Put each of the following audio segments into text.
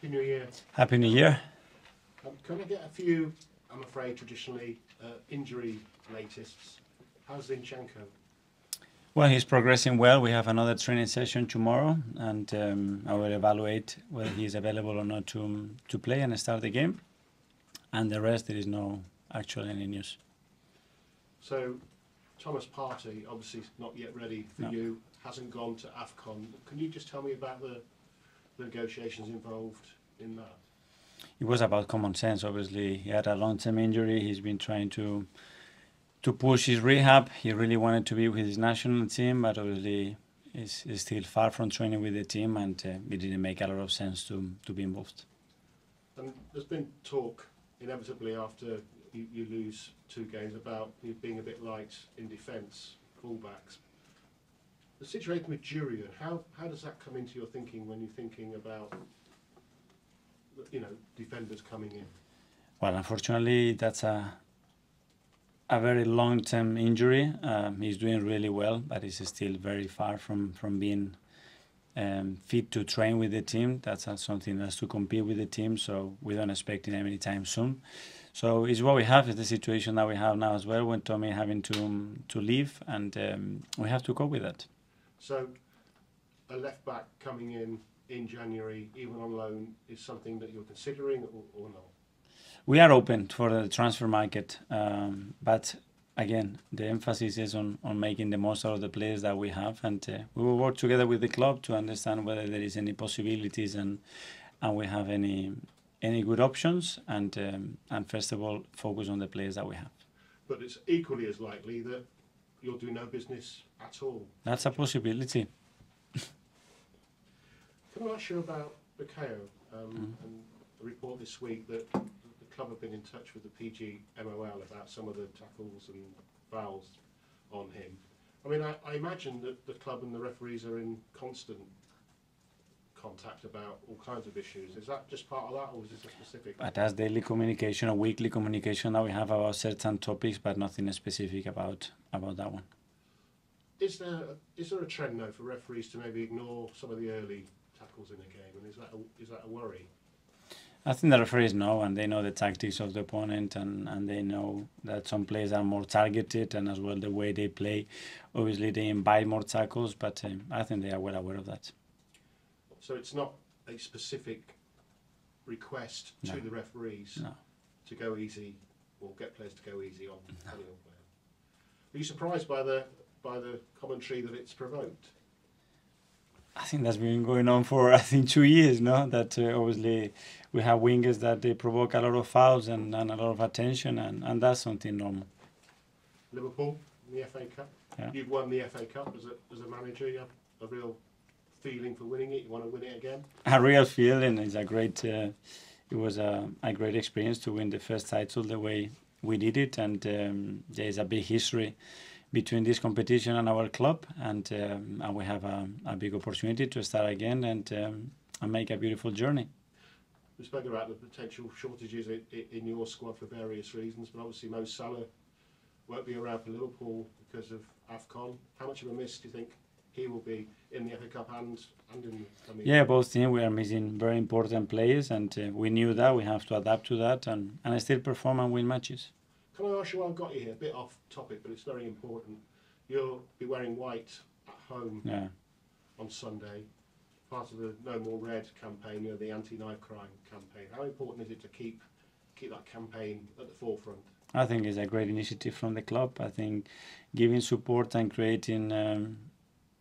Happy New Year. Happy New Year. Um, can I get a few, I'm afraid, traditionally uh, injury latists? How's Zinchenko? Well, he's progressing well. We have another training session tomorrow, and um, I will evaluate whether he's available or not to to play and start the game. And the rest, there is no actual any news. So, Thomas Partey, obviously not yet ready for No. you, hasn't gone to AFCON. Can you just tell me about the negotiations involved in that? It was about common sense. Obviously, he had a long-term injury. He's been trying to to push his rehab. He really wanted to be with his national team, but obviously, he's, he's still far from training with the team, and uh, it didn't make a lot of sense to to be involved. And there's been talk, inevitably, after you, you lose two games, about you being a bit light in defence, fullbacks. The situation with Jurrien, how, how does that come into your thinking when you're thinking about, you know, defenders coming in? Well, unfortunately, that's a a very long-term injury. Um, he's doing really well, but he's still very far from from being um, fit to train with the team. That's something that's to compete with the team. So we don't expect him anytime soon. So it's what we have. is the situation that we have now as well. When Tommy having to um, to leave, and um, we have to cope with that. So, a left back coming in in January, even on loan, is something that you're considering or, or not? We are open for the transfer market, um, but again, the emphasis is on, on making the most out of the players that we have, and uh, we will work together with the club to understand whether there is any possibilities and and we have any any good options, and um, and first of all, focus on the players that we have. But it's equally as likely that you'll do no business at all. That's a possibility. Can I ask you about Bukayo um, and the report this week that the club have been in touch with the PG MOL about some of the tackles and fouls on him. I mean, I, I imagine that the club and the referees are in constant contact about all kinds of issues. Is that just part of that, or is this a specific? But that's daily communication or weekly communication that we have about certain topics, but nothing specific about about that one. Is there is there a trend though for referees to maybe ignore some of the early tackles in a game, and is that a, is that a worry? I think the referees know and they know the tactics of the opponent and, and they know that some players are more targeted and as well the way they play. Obviously, they invite more tackles, but um, I think they are well aware of that. So it's not a specific request to No. the referees No. to go easy or get players to go easy on any player. Are you surprised by the by the commentary that it's provoked? I think that's been going on for I think two years, no? That uh, obviously we have wingers that they provoke a lot of fouls and, and a lot of attention, and, and that's something normal. Liverpool in the FA Cup. Yeah. You've won the FA Cup as a as a manager. You have a real feeling for winning it. You want to win it again. A real feeling is a great. Uh, it was a, a great experience to win the first title the way we did it, and um, there is a big history between this competition and our club, and um, and we have a, a big opportunity to start again and um, and make a beautiful journey. We spoke about the potential shortages in, in your squad for various reasons, but obviously Mo Salah won't be around for Liverpool because of AFCON. How much of a miss do you think he will be in the FA Cup and, and in the Yeah, both teams we are missing very important players, and uh, we knew that we have to adapt to that and and still perform and win matches. Can I ask you while I've got you here, a bit off topic, but it's very important. You'll be wearing white at home Yeah. on Sunday, part of the No More Red campaign, you know, the anti-knife crime campaign. How important is it to keep keep that campaign at the forefront? I think it's a great initiative from the club. I think giving support and creating um,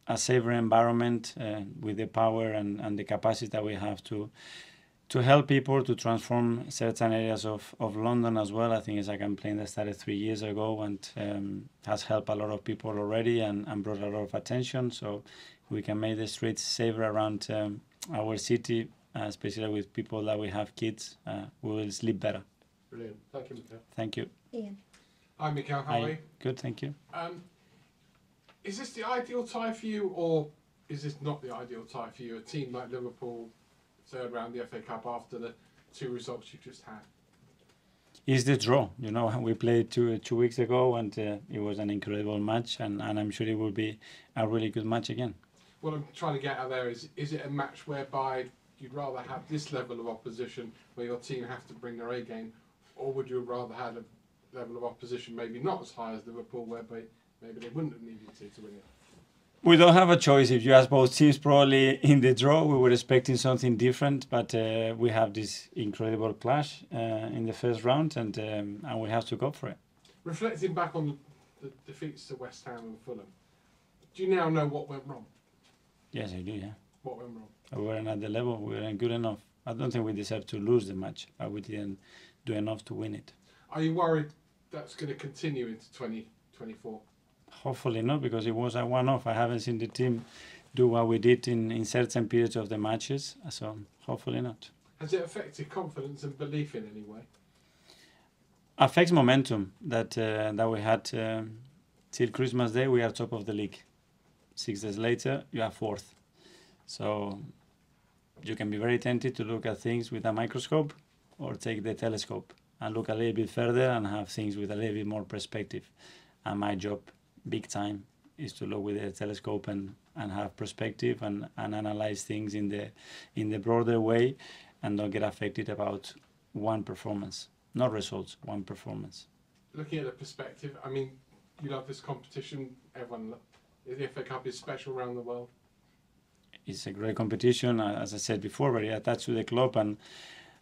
a safer environment uh, with the power and, and the capacity that we have to to help people to transform certain areas of, of London as well. I think it's a campaign that started three years ago and um, has helped a lot of people already and, and brought a lot of attention. So we can make the streets safer around um, our city, uh, especially with people that we have kids. Uh, we will sleep better. Brilliant. Thank you, Mikel. Thank you. Ian. Hi, Mikel. How Hi. are you? Good, thank you. Um, is this the ideal tie for you, or is this not the ideal tie for you? A team like Liverpool, third round the FA Cup after the two results you've just had. Is the draw. You know, we played two two weeks ago, and uh, it was an incredible match, and, and I'm sure it will be a really good match again. What I'm trying to get at there is: is it a match whereby you'd rather have this level of opposition where your team have to bring their A game, or would you rather have a level of opposition maybe not as high as Liverpool, whereby maybe they wouldn't have needed to to win it? We don't have a choice. If you ask both teams, probably in the draw, we were expecting something different, but uh, we have this incredible clash uh, in the first round, and um, and we have to go for it. Reflecting back on the defeats to West Ham and Fulham, do you now know what went wrong? Yes, I do. Yeah, What went wrong? we weren't at the level. We weren't good enough. I don't think we deserved to lose the match, but we didn't do enough to win it. Are you worried that's going to continue into 2024? Hopefully not, because it was a one-off. I haven't seen the team do what we did in, in certain periods of the matches, so hopefully not. Has it affected confidence and belief in any way? Affects momentum that uh, that we had um, till Christmas Day. We are top of the league. Six days later, you are fourth. So you can be very tempted to look at things with a microscope or take the telescope and look a little bit further and have things with a little bit more perspective. And my job, big time, is to look with a telescope and, and have perspective and, and analyze things in the in the broader way and don't get affected about one performance. Not results, one performance. Looking at the perspective, I mean, you love this competition. Everyone, the FA Cup is special around the world. It's a great competition, uh, as I said before, very attached to the club and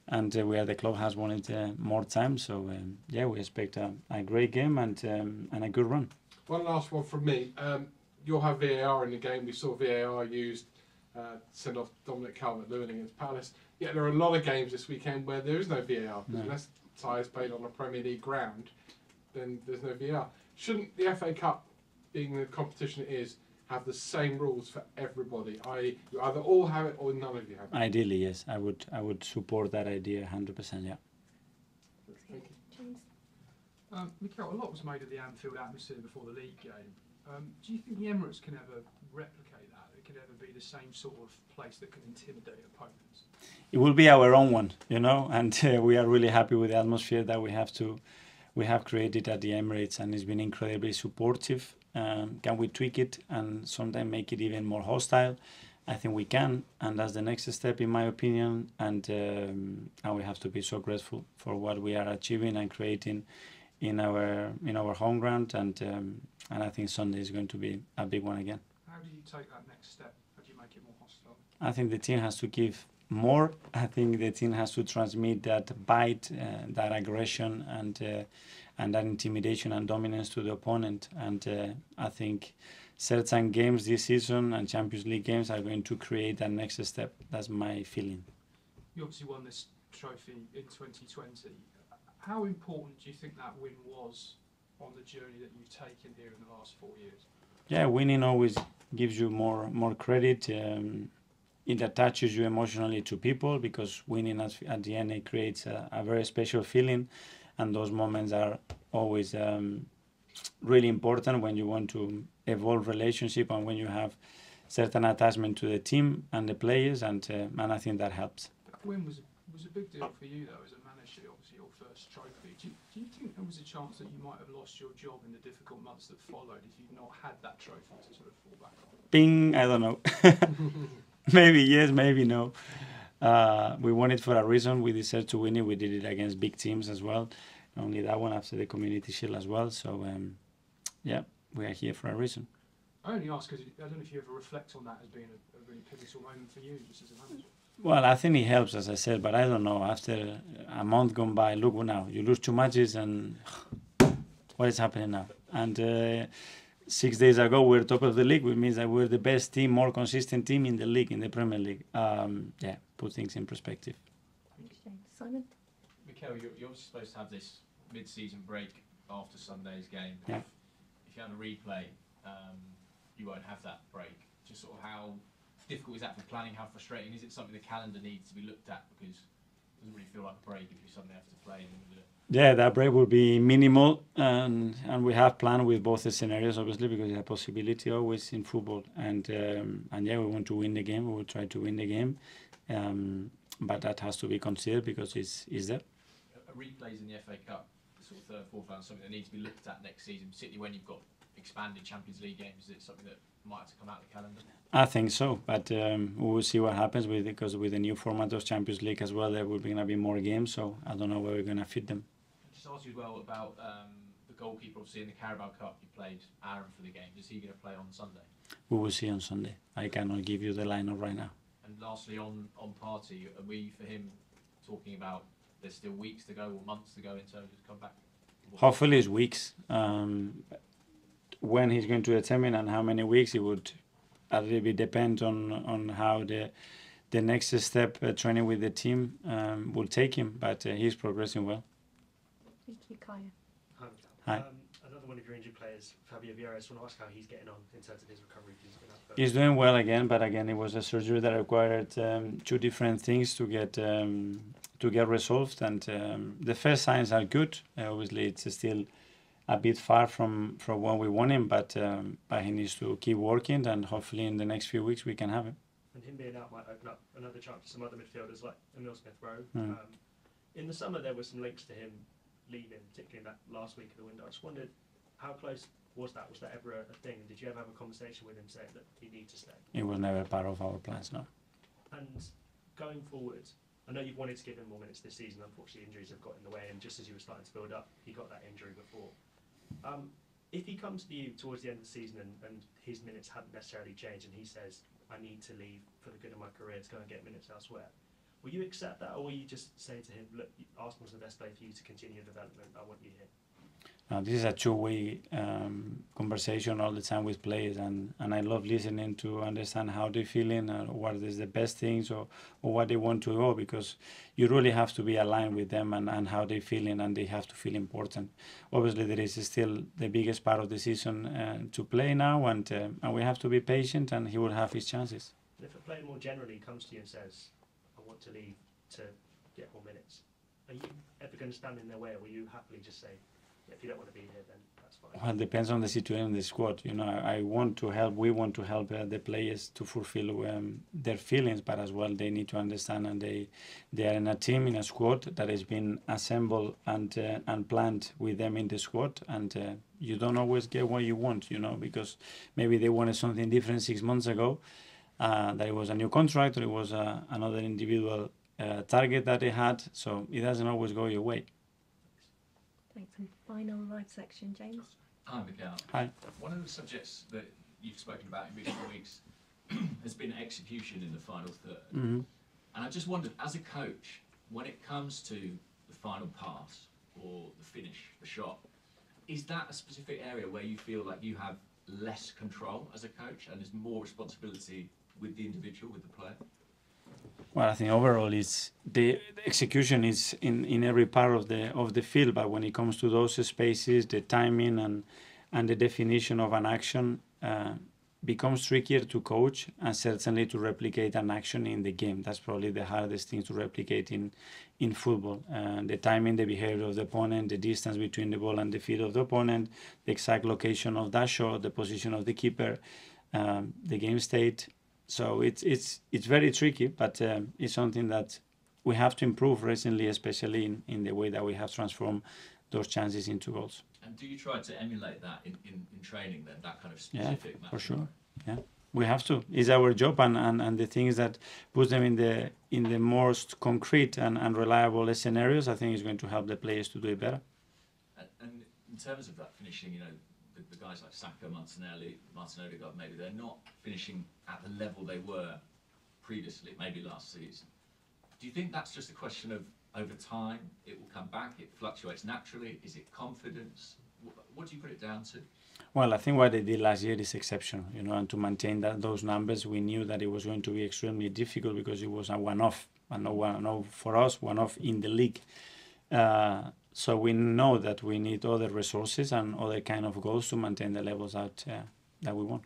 and uh, where the club has won it uh, more times. So um, yeah, we expect a, a great game and um, and a good run. One last one from me. Um, you'll have VAR in the game. We saw VAR used uh, send off Dominic Calvert-Lewin against Palace. Yet there are a lot of games this weekend where there is no VAR. No. Unless tie is played on a Premier League ground, then there's no VAR. Shouldn't the FA Cup, being the competition it is, have the same rules for everybody? I.e., you either all have it or none of you have it. Ideally, yes, I would I would support that idea 100%. Yeah. Um, a lot was made of the Anfield atmosphere before the league game. Um, do you think the Emirates can ever replicate that? It can ever be the same sort of place that can intimidate opponents? it will be our own one, you know, and uh, we are really happy with the atmosphere that we have to we have created at the Emirates, and it's been incredibly supportive. Um, can we tweak it and sometimes make it even more hostile? I think we can, and that's the next step, in my opinion. And um, and we have to be so grateful for what we are achieving and creating in our in our home ground, and um, and I think Sunday is going to be a big one again. How do you take that next step? How do you make it more hostile? I think the team has to give more. I think the team has to transmit that bite, uh, that aggression, and uh, and that intimidation and dominance to the opponent. And uh, I think certain games this season and Champions League games are going to create that next step. That's my feeling. You obviously won this trophy in 2020. How important do you think that win was on the journey that you've taken here in the last four years? Yeah, winning always gives you more more credit. Um, it attaches you emotionally to people because winning at, at the end it creates a, a very special feeling, and those moments are always um, really important when you want to evolve relationship and when you have certain attachment to the team and the players, and uh, and I think that helps. That win was was a big deal for you though as a Obviously your first trophy. Do you, do you think there was a chance that you might have lost your job in the difficult months that followed if you'd not had that trophy to sort of fall back on? Bing, I don't know. maybe yes, maybe no. Uh, we won it for a reason. We deserved to win it. We did it against big teams as well. Only that one after the Community Shield as well. So um, yeah, we are here for a reason. I only ask because I don't know if you ever reflect on that as being a, a really pivotal moment for you, just as a manager. Well, I think it helps, as I said, but I don't know. After a month gone by, look now, you lose two matches, and what is happening now? And uh, six days ago, we were top of the league, which means that we're the best team, more consistent team in the league, in the Premier League. Um, yeah, put things in perspective. Thanks, James. Simon. Mikel, you're, you're supposed to have this mid-season break after Sunday's game. Yeah. If, if you have a replay, um, you won't have that break. Just sort of how difficult is that for planning? How frustrating is it? Something the calendar needs to be looked at because it doesn't really feel like a break if you suddenly have to play in the middle of Yeah, that break will be minimal, and and we have planned with both the scenarios, obviously, because it's a possibility always in football. And um, and yeah, we want to win the game. We will try to win the game, um, but that has to be considered because it's is there. replays in the FA Cup, sort of third, fourth round, something that needs to be looked at next season, particularly when you've got expanded Champions League games. Is it something that might have to come out of the calendar? I think so, but um, we will see what happens with because with the new format of Champions League as well, there will be gonna be more games. So I don't know where we're gonna fit them. Just ask you as well about um, the goalkeeper. Obviously, in the Carabao Cup, you played Aaron for the game. Is he going to play on Sunday? We will see on Sunday. I cannot give you the lineup right now. And lastly, on on Partey, are we for him talking about there's still weeks to go or months to go in terms of come back? Hopefully, it's weeks. Um, when he's going to determine and how many weeks, it would a little bit depend on on how the the next step uh, training with the team um, will take him. But uh, he's progressing well. Thank you, Kaya. Hi. Hi. Um, another one of your injured players, Fabio Vieira. I just want to ask how he's getting on in terms of his recovery. 'cause he's been out for- He's doing well again, but again, it was a surgery that required um, two different things to get um, to get resolved. And um, the first signs are good. Uh, obviously, it's still a bit far from from what we want him, but um, but he needs to keep working, and hopefully, in the next few weeks, we can have him. And him being out might open up another chance for some other midfielders like Emile Smith Rowe. Mm. Um, in the summer, there were some links to him leaving, particularly in that last week of the window. I just wondered how close was that? Was that ever a, a thing? Did you ever have a conversation with him saying that he needs to stay? It was never part of our plans, no. And going forward, I know you've wanted to give him more minutes this season. Unfortunately, injuries have got in the way, and just as you were starting to build up, he got that injury before. Um, if he comes to you towards the end of the season and, and his minutes haven't necessarily changed, and he says, "I need to leave for the good of my career to go and get minutes elsewhere," will you accept that, or will you just say to him, "Look, Arsenal's the best place for you to continue your development. I want you here." Uh, this is a two-way um, conversation all the time with players, and, and I love listening to understand how they're feeling and what is the best things or, or what they want to go because you really have to be aligned with them and, and how they're feeling and they have to feel important. Obviously, there is still the biggest part of the season uh, to play now, and uh, and we have to be patient, and he will have his chances. If a player more generally comes to you and says, "I want to leave to get more minutes," are you ever going to stand in their way, or will you happily just say, "If you don't want to be here, then that's fine"? Well, it depends on the situation in the squad. You know, I, want to help. We want to help uh, the players to fulfill um, their feelings, but as well they need to understand and they they are in a team in a squad that has been assembled and uh, and planned with them in the squad, and uh, you don't always get what you want. You know, because maybe they wanted something different six months ago. Uh, that it was a new contract or it was uh, another individual uh, target that they had. So it doesn't always go your way. Thanks. And final live section, James. Hi, Miguel. Hi. One of the subjects that you've spoken about in recent weeks has been execution in the final 3rd hmm And I just wondered, as a coach, when it comes to the final pass or the finish, the shot, is that a specific area where you feel like you have less control as a coach and there's more responsibility with the individual, with the player? Well, I think overall it's the execution is in, in every part of the of the field, but when it comes to those spaces, the timing and and the definition of an action uh, becomes trickier to coach and certainly to replicate an action in the game. That's probably the hardest thing to replicate in in football. Uh, the timing, the behavior of the opponent, the distance between the ball and the feet of the opponent, the exact location of that shot, the position of the keeper, um, the game state. So it's it's it's very tricky, but um, it's something that we have to improve recently, especially in, in the way that we have transformed those chances into goals. And do you try to emulate that in, in, in training then, that kind of specific Yeah, for sure. Yeah, We have to. It's our job, and, and, and the things that put them in the in the most concrete and, and reliable scenarios, I think is going to help the players to do it better. And, and in terms of that finishing, you know, the, guys like Saka, Martinelli, Martin Odegaard, maybe they're not finishing at the level they were previously, maybe last season. Do you think that's just a question of over time it will come back? It fluctuates naturally. Is it confidence? What, do you put it down to? Well, I think what they did last year is exceptional, you know, and to maintain that those numbers, we knew that it was going to be extremely difficult because it was a one-off, and no one-off for us, one-off in the league. Uh, so we know that we need other resources and other kind of goals to maintain the levels that uh, that we want.